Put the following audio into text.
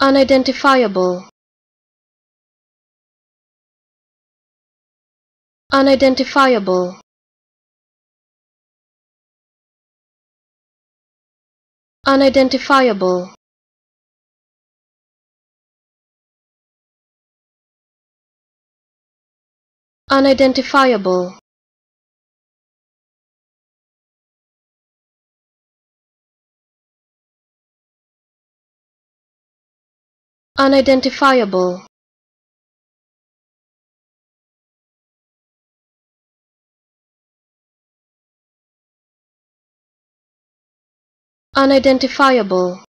unidentifiable. Unidentifiable. Unidentifiable. Unidentifiable unidentifiable. Unidentifiable